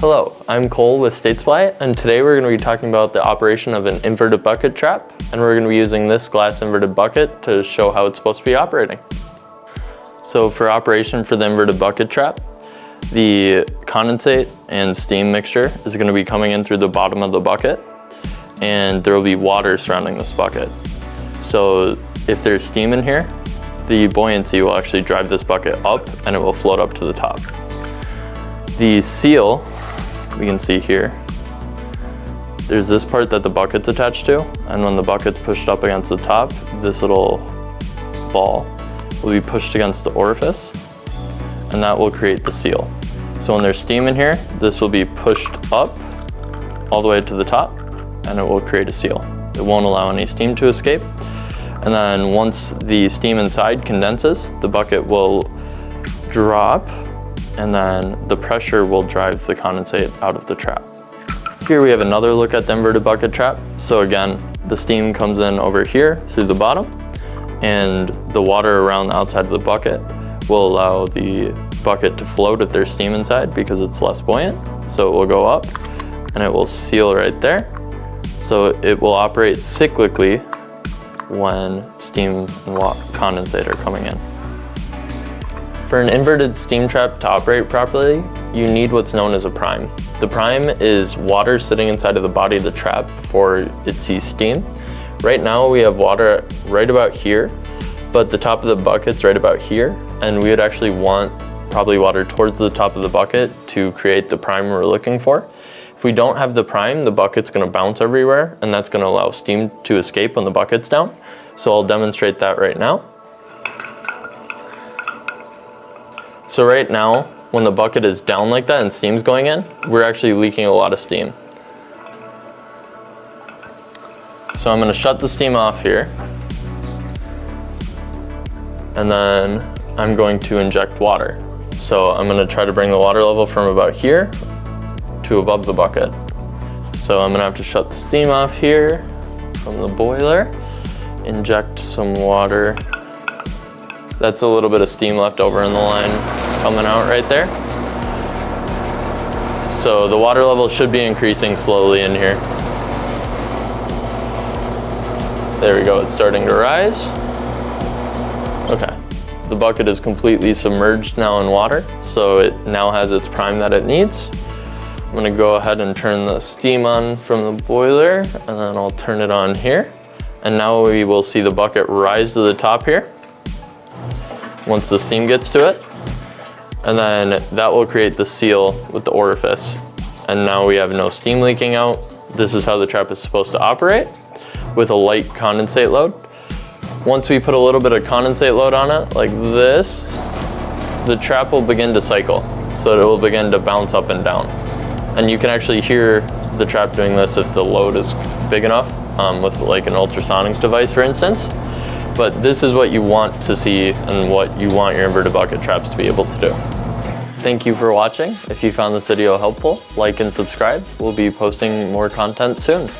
Hello, I'm Cole with State Supply, and today we're going to be talking about the operation of an inverted bucket trap, and we're going to be using this glass inverted bucket to show how it's supposed to be operating. So for operation for the inverted bucket trap, the condensate and steam mixture is going to be coming in through the bottom of the bucket, and there will be water surrounding this bucket. So if there's steam in here, the buoyancy will actually drive this bucket up and it will float up to the top. The seal we can see here, there's this part that the bucket's attached to, and when the bucket's pushed up against the top, this little ball will be pushed against the orifice, and that will create the seal. So when there's steam in here, this will be pushed up all the way to the top, and it will create a seal. It won't allow any steam to escape. And then once the steam inside condenses, the bucket will drop and then the pressure will drive the condensate out of the trap. Here we have another look at the inverted bucket trap. So again, the steam comes in over here through the bottom and the water around the outside of the bucket will allow the bucket to float if there's steam inside because it's less buoyant. So it will go up and it will seal right there. So it will operate cyclically when steam and condensate are coming in. For an inverted steam trap to operate properly, you need what's known as a prime. The prime is water sitting inside of the body of the trap before it sees steam. Right now we have water right about here, but the top of the bucket's right about here, and we would actually want probably water towards the top of the bucket to create the prime we're looking for. If we don't have the prime, the bucket's gonna bounce everywhere, and that's gonna allow steam to escape when the bucket's down. So I'll demonstrate that right now. So right now, when the bucket is down like that and steam's going in, we're actually leaking a lot of steam. So I'm gonna shut the steam off here. And then I'm going to inject water. So I'm gonna try to bring the water level from about here to above the bucket. So I'm gonna have to shut the steam off here from the boiler, inject some water that's a little bit of steam left over in the line coming out right there. So the water level should be increasing slowly in here. There we go, it's starting to rise. Okay, the bucket is completely submerged now in water, so it now has its prime that it needs. I'm gonna go ahead and turn the steam on from the boiler, and then I'll turn it on here. And now we will see the bucket rise to the top here once the steam gets to it. And then that will create the seal with the orifice. And now we have no steam leaking out. This is how the trap is supposed to operate with a light condensate load. Once we put a little bit of condensate load on it, like this, the trap will begin to cycle. So it will begin to bounce up and down. And you can actually hear the trap doing this if the load is big enough um, with like an ultrasonic device, for instance. But this is what you want to see and what you want your inverted bucket traps to be able to do. Thank you for watching. If you found this video helpful, like and subscribe. We'll be posting more content soon.